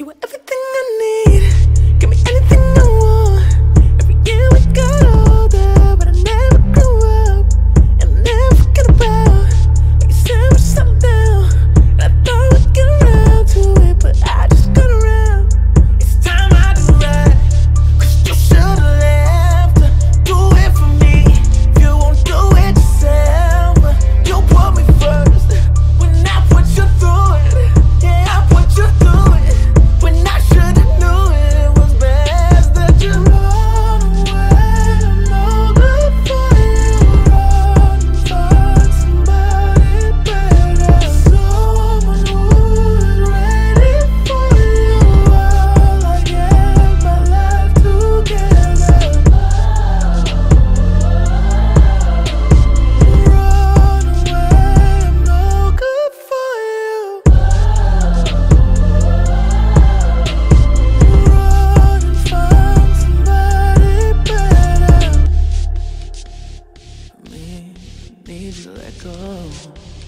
You are everything I need. need to let go.